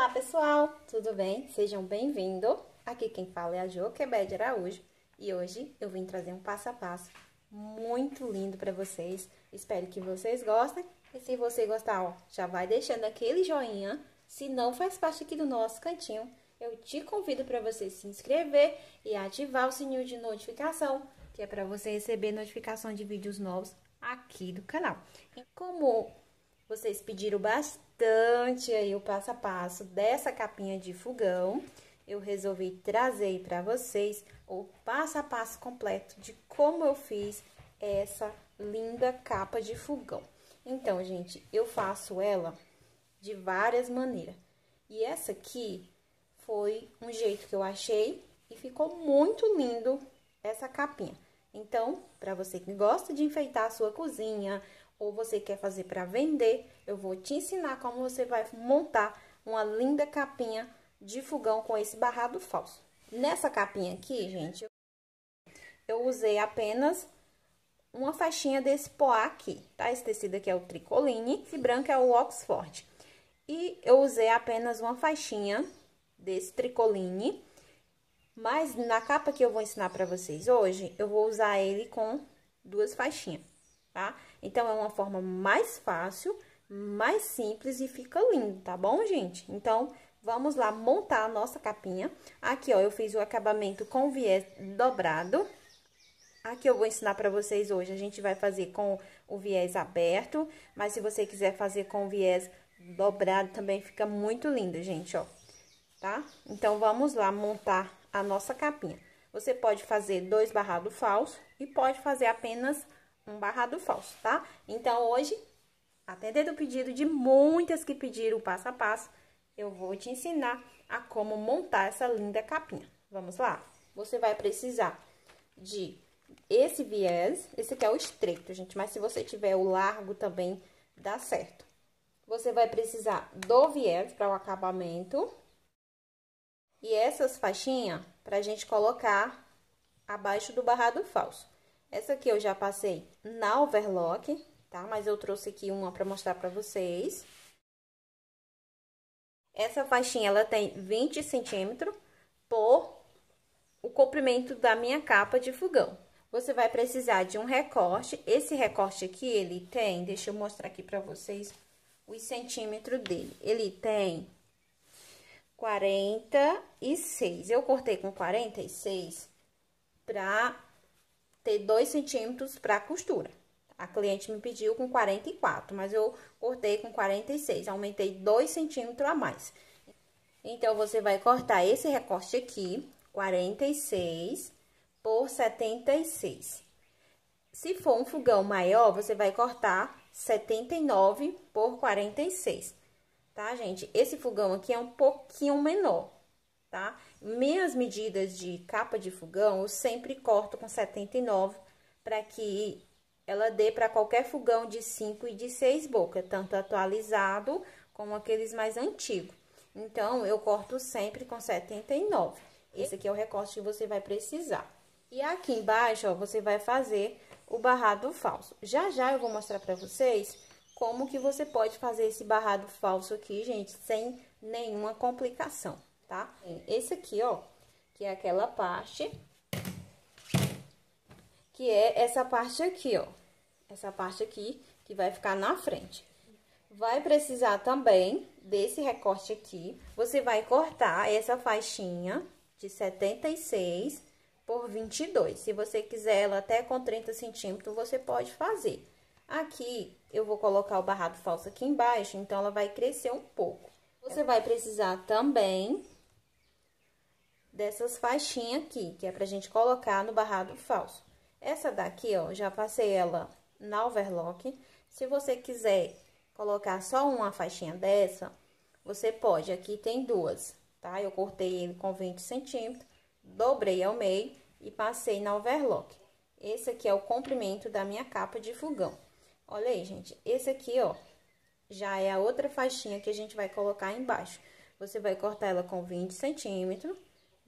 Olá pessoal, tudo bem? Sejam bem-vindos. Aqui quem fala é a Joquebede Araújo e hoje eu vim trazer um passo a passo muito lindo para vocês. Espero que vocês gostem e se você gostar, ó, já vai deixando aquele joinha. Se não faz parte aqui do nosso cantinho, eu te convido para você se inscrever e ativar o sininho de notificação, que é para você receber notificação de vídeos novos aqui do canal. E como vocês pediram bastante aí o passo a passo dessa capinha de fogão. Eu resolvi trazer para vocês o passo a passo completo de como eu fiz essa linda capa de fogão. Então, gente, eu faço ela de várias maneiras. E essa aqui foi um jeito que eu achei e ficou muito lindo essa capinha. Então, para você que gosta de enfeitar a sua cozinha ou você quer fazer para vender, eu vou te ensinar como você vai montar uma linda capinha de fogão com esse barrado falso. Nessa capinha aqui, gente, eu usei apenas uma faixinha desse poá aqui, tá? Esse tecido aqui é o tricoline, esse branco é o Oxford. E eu usei apenas uma faixinha desse tricoline, mas na capa que eu vou ensinar pra vocês hoje, eu vou usar ele com duas faixinhas tá? Então, é uma forma mais fácil, mais simples e fica lindo, tá bom, gente? Então, vamos lá montar a nossa capinha. Aqui, ó, eu fiz o acabamento com viés dobrado. Aqui eu vou ensinar pra vocês hoje, a gente vai fazer com o viés aberto, mas se você quiser fazer com o viés dobrado também fica muito lindo, gente, ó. Tá? Então, vamos lá montar a nossa capinha. Você pode fazer dois barrados falsos e pode fazer apenas um barrado falso, tá? Então, hoje, atendendo o pedido de muitas que pediram passo a passo, eu vou te ensinar a como montar essa linda capinha. Vamos lá? Você vai precisar de esse viés, esse aqui é o estreito, gente, mas se você tiver o largo também, dá certo. Você vai precisar do viés para o acabamento e essas faixinhas pra gente colocar abaixo do barrado falso. Essa aqui eu já passei na overlock, tá? Mas eu trouxe aqui uma pra mostrar pra vocês. Essa faixinha, ela tem 20 centímetros por o comprimento da minha capa de fogão. Você vai precisar de um recorte. Esse recorte aqui, ele tem, deixa eu mostrar aqui pra vocês os centímetros dele. Ele tem 46. Eu cortei com 46 pra ter 2 centímetros para costura. A cliente me pediu com 44, mas eu cortei com 46, aumentei 2 centímetros a mais. Então, você vai cortar esse recorte aqui, 46 por 76. Se for um fogão maior, você vai cortar 79 por 46, tá, gente? Esse fogão aqui é um pouquinho menor, tá? Minhas medidas de capa de fogão, eu sempre corto com 79 para que ela dê para qualquer fogão de 5 e de 6 bocas, tanto atualizado como aqueles mais antigos. Então, eu corto sempre com 79. Esse aqui é o recorte que você vai precisar. E aqui embaixo, ó, você vai fazer o barrado falso. Já já eu vou mostrar para vocês como que você pode fazer esse barrado falso aqui, gente, sem nenhuma complicação tá? Esse aqui, ó, que é aquela parte, que é essa parte aqui, ó. Essa parte aqui que vai ficar na frente. Vai precisar também desse recorte aqui. Você vai cortar essa faixinha de 76 por 22. Se você quiser ela até com 30 centímetros, você pode fazer. Aqui, eu vou colocar o barrado falso aqui embaixo, então ela vai crescer um pouco. Você vai precisar também dessas faixinhas aqui, que é pra gente colocar no barrado falso. Essa daqui, ó, já passei ela na overlock. Se você quiser colocar só uma faixinha dessa, você pode. Aqui tem duas, tá? Eu cortei ele com 20 centímetros, dobrei ao meio e passei na overlock. Esse aqui é o comprimento da minha capa de fogão. Olha aí, gente. Esse aqui, ó, já é a outra faixinha que a gente vai colocar embaixo. Você vai cortar ela com 20 centímetros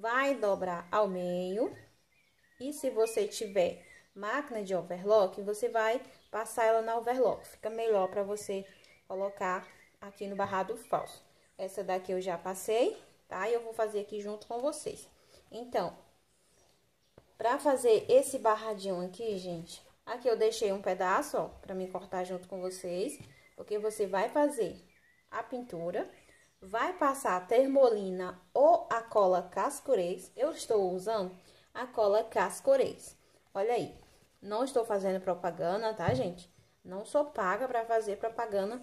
vai dobrar ao meio. E se você tiver máquina de overlock, você vai passar ela na overlock. Fica melhor para você colocar aqui no barrado falso. essa daqui eu já passei, tá? E eu vou fazer aqui junto com vocês. Então, pra fazer esse barradinho aqui, gente, aqui eu deixei um pedaço, ó, pra cortar junto com vocês, porque você vai fazer a pintura, vai passar a termolina ou a cola cascorês. Eu estou usando a cola cascorês. Olha aí, não estou fazendo propaganda, tá, gente? Não sou paga para fazer propaganda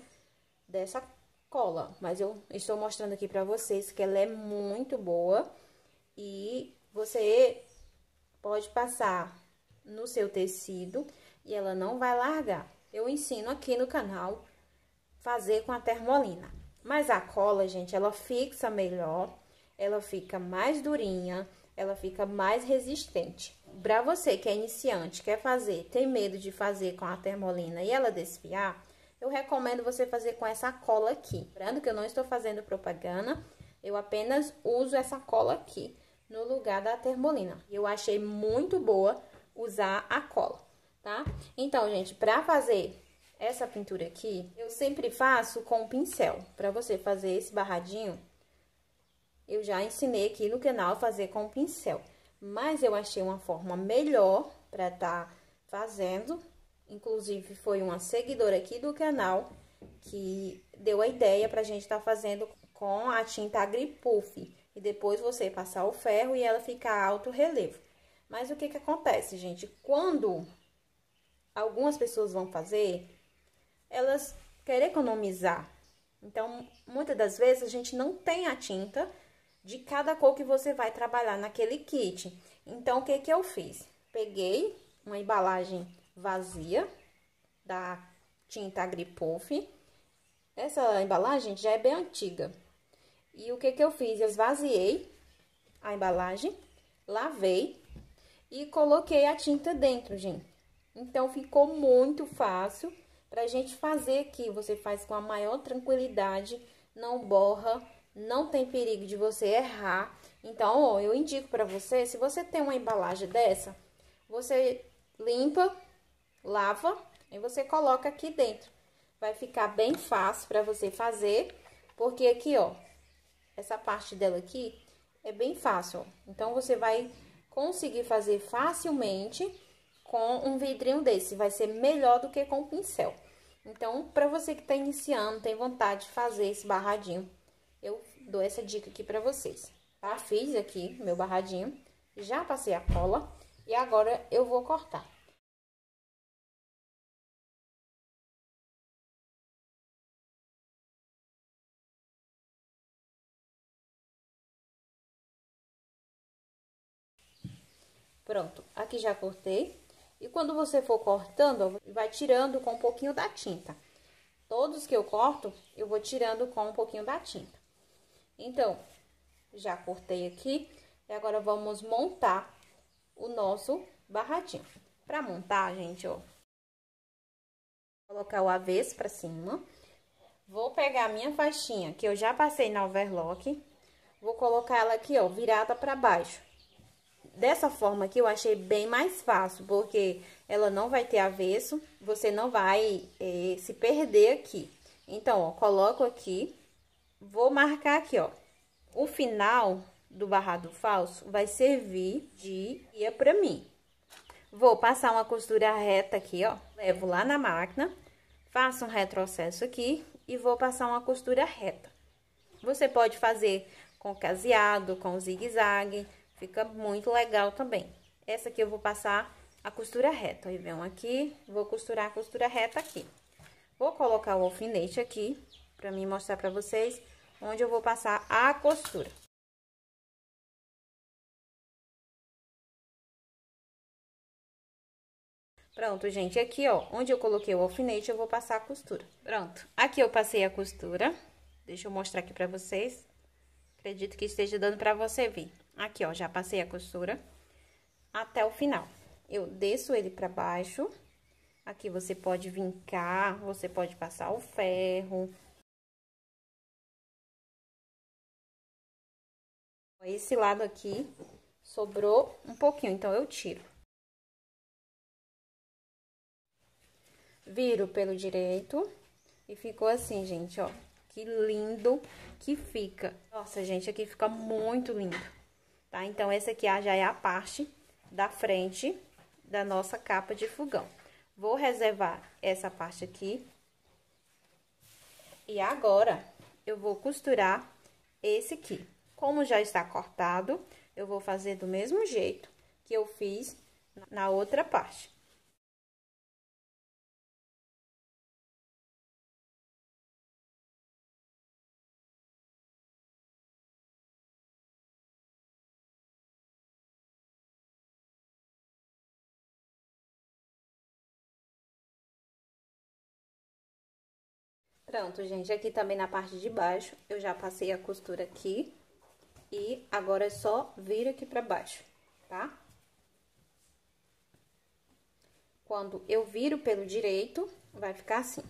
dessa cola, mas eu estou mostrando aqui para vocês que ela é muito boa e você pode passar no seu tecido e ela não vai largar. Eu ensino aqui no canal fazer com a termolina. Mas a cola, gente, ela fixa melhor, ela fica mais durinha, ela fica mais resistente. Para você que é iniciante, quer fazer, tem medo de fazer com a termolina e ela desfiar, eu recomendo você fazer com essa cola aqui. Lembrando que eu não estou fazendo propaganda, eu apenas uso essa cola aqui no lugar da termolina. Eu achei muito boa usar a cola, tá? Então, gente, para fazer essa pintura aqui, eu sempre faço com pincel. Para você fazer esse barradinho, eu já ensinei aqui no canal a fazer com pincel. Mas eu achei uma forma melhor para estar tá fazendo Inclusive, foi uma seguidora aqui do canal que deu a ideia pra gente estar tá fazendo com a tinta Agripuff. E depois você passar o ferro e ela ficar alto relevo. Mas o que que acontece, gente? Quando algumas pessoas vão fazer, elas querem economizar. Então, muitas das vezes a gente não tem a tinta de cada cor que você vai trabalhar naquele kit. Então, o que que eu fiz? Peguei uma embalagem vazia da tinta Agripuff. Essa embalagem já é bem antiga. E o que que eu fiz? Eu esvaziei a embalagem, lavei e coloquei a tinta dentro, gente. Então, ficou muito fácil pra gente fazer aqui. Você faz com a maior tranquilidade, não borra, não tem perigo de você errar. Então, eu indico pra você, se você tem uma embalagem dessa, você limpa lava e você coloca aqui dentro. Vai ficar bem fácil para você fazer, porque aqui, ó, essa parte dela aqui é bem fácil, ó. Então, você vai conseguir fazer facilmente com um vidrinho desse. Vai ser melhor do que com o pincel. Então, para você que tá iniciando, tem vontade de fazer esse barradinho, eu dou essa dica aqui para vocês, tá? Fiz aqui meu barradinho, já passei a cola e agora eu vou cortar. Pronto, aqui já cortei. E quando você for cortando, vai tirando com um pouquinho da tinta. Todos que eu corto, eu vou tirando com um pouquinho da tinta. Então, já cortei aqui. E agora vamos montar o nosso barradinho. Pra montar, gente, ó. Colocar o avesso pra cima. Vou pegar a minha faixinha, que eu já passei na overlock. Vou colocar ela aqui, ó, virada pra baixo. Dessa forma aqui, eu achei bem mais fácil, porque ela não vai ter avesso, você não vai é, se perder aqui. Então, ó, coloco aqui, vou marcar aqui, ó. O final do barrado falso vai servir de guia pra mim. Vou passar uma costura reta aqui, ó. Levo lá na máquina, faço um retrocesso aqui e vou passar uma costura reta. Você pode fazer com caseado, com zigue-zague, Fica muito legal também. Essa aqui eu vou passar a costura reta. Aí, vem aqui, vou costurar a costura reta aqui. Vou colocar o alfinete aqui, pra mim mostrar pra vocês onde eu vou passar a costura. Pronto, gente, aqui, ó, onde eu coloquei o alfinete, eu vou passar a costura. Pronto, aqui eu passei a costura. Deixa eu mostrar aqui pra vocês. Acredito que esteja dando pra você ver. Aqui, ó, já passei a costura até o final. Eu desço ele pra baixo. Aqui você pode vincar, você pode passar o ferro. Esse lado aqui sobrou um pouquinho, então eu tiro. Viro pelo direito e ficou assim, gente, ó. Que lindo que fica. Nossa, gente, aqui fica muito lindo, tá? Então, essa aqui já é a parte da frente da nossa capa de fogão. Vou reservar essa parte aqui. E agora, eu vou costurar esse aqui. Como já está cortado, eu vou fazer do mesmo jeito que eu fiz na outra parte. Pronto, gente, aqui também na parte de baixo, eu já passei a costura aqui. E agora é só vir aqui pra baixo, tá? Quando eu viro pelo direito, vai ficar assim.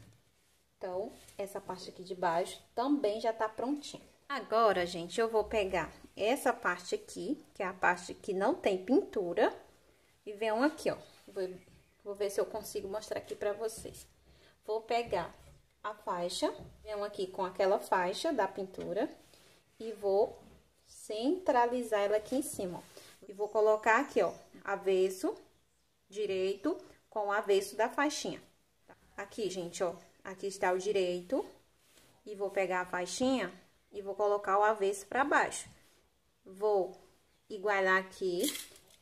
Então, essa parte aqui de baixo também já tá prontinha. Agora, gente, eu vou pegar essa parte aqui, que é a parte que não tem pintura, e venho aqui, ó. Vou, vou ver se eu consigo mostrar aqui pra vocês. Vou pegar a faixa, venho aqui com aquela faixa da pintura e vou centralizar ela aqui em cima, ó. E vou colocar aqui, ó, avesso, direito, com o avesso da faixinha. Aqui, gente, ó, aqui está o direito. E vou pegar a faixinha e vou colocar o avesso pra baixo. Vou igualar aqui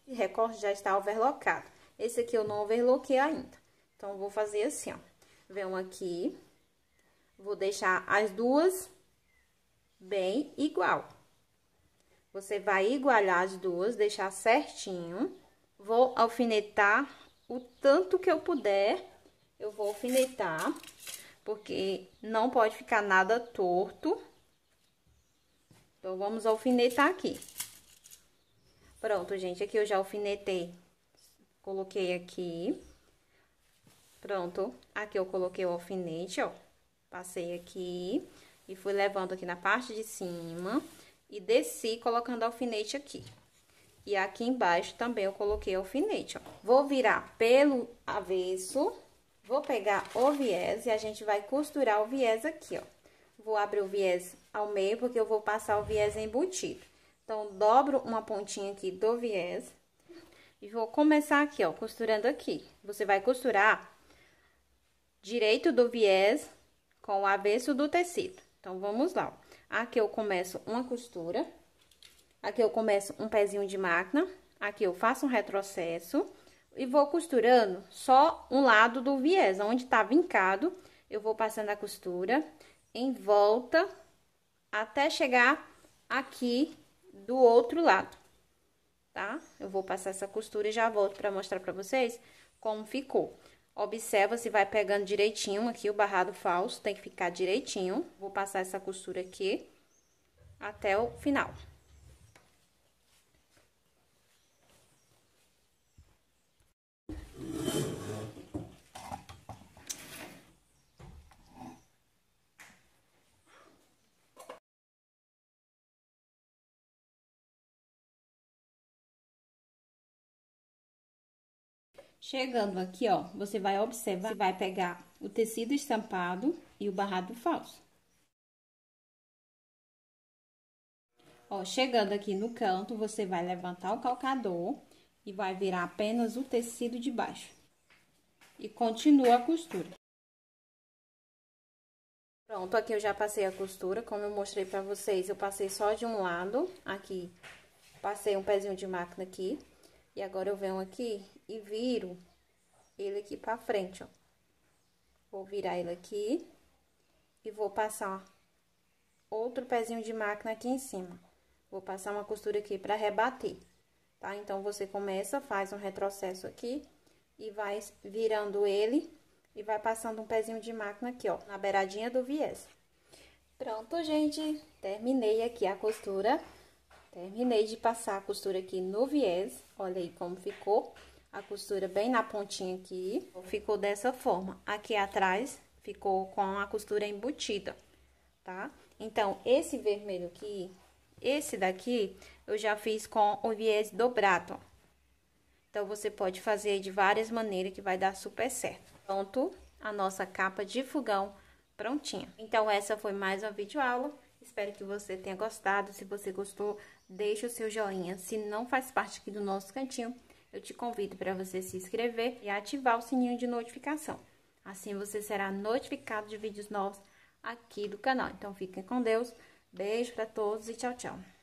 e recorte já está overlocado. Esse aqui eu não overloquei ainda. Então, vou fazer assim, ó. Venho aqui, vou deixar as duas bem igual. Você vai igualar as duas, deixar certinho. Vou alfinetar o tanto que eu puder, eu vou alfinetar, porque não pode ficar nada torto. Então, vamos alfinetar aqui. Pronto, gente, aqui eu já alfinetei. Coloquei aqui. Pronto, aqui eu coloquei o alfinete, ó. Passei aqui e fui levando aqui na parte de cima e desci colocando alfinete aqui. E aqui embaixo também eu coloquei alfinete, ó. Vou virar pelo avesso, vou pegar o viés e a gente vai costurar o viés aqui, ó. Vou abrir o viés ao meio, porque eu vou passar o viés embutido. Então, dobro uma pontinha aqui do viés e vou começar aqui, ó, costurando aqui. Você vai costurar direito do viés com o avesso do tecido. Então, vamos lá, ó. Aqui eu começo uma costura, aqui eu começo um pezinho de máquina, aqui eu faço um retrocesso e vou costurando só um lado do viés, onde tá vincado, eu vou passando a costura em volta até chegar aqui do outro lado, tá? Eu vou passar essa costura e já volto pra mostrar pra vocês como ficou. Observa se vai pegando direitinho aqui o barrado falso, tem que ficar direitinho. Vou passar essa costura aqui até o final. Chegando aqui, ó, você vai observar, você vai pegar o tecido estampado e o barrado falso. Ó, chegando aqui no canto, você vai levantar o calcador e vai virar apenas o tecido de baixo. E continua a costura. Pronto, aqui eu já passei a costura, como eu mostrei pra vocês, eu passei só de um lado, aqui, passei um pezinho de máquina aqui, e agora eu venho aqui e viro ele aqui pra frente, ó. Vou virar ele aqui e vou passar outro pezinho de máquina aqui em cima. Vou passar uma costura aqui pra rebater, tá? Então, você começa, faz um retrocesso aqui e vai virando ele e vai passando um pezinho de máquina aqui, ó, na beiradinha do viés. Pronto, gente, terminei aqui a costura Terminei de passar a costura aqui no viés, olha aí como ficou. A costura bem na pontinha aqui, ficou dessa forma. Aqui atrás ficou com a costura embutida, tá? Então, esse vermelho aqui, esse daqui, eu já fiz com o viés dobrado. Então, você pode fazer de várias maneiras que vai dar super certo. Pronto, a nossa capa de fogão prontinha. Então, essa foi mais uma videoaula. Espero que você tenha gostado. Se você gostou, deixe o seu joinha. Se não faz parte aqui do nosso cantinho, eu te convido para você se inscrever e ativar o sininho de notificação. Assim você será notificado de vídeos novos aqui do canal. Então fiquem com Deus. Beijo para todos e tchau, tchau.